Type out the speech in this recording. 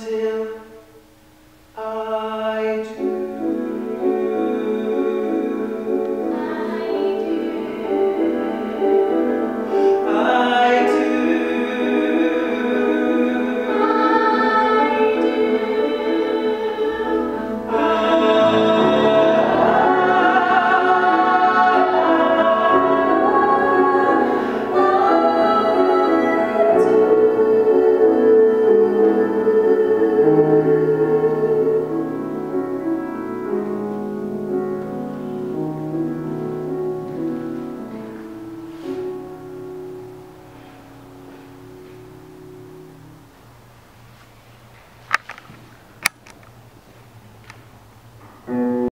until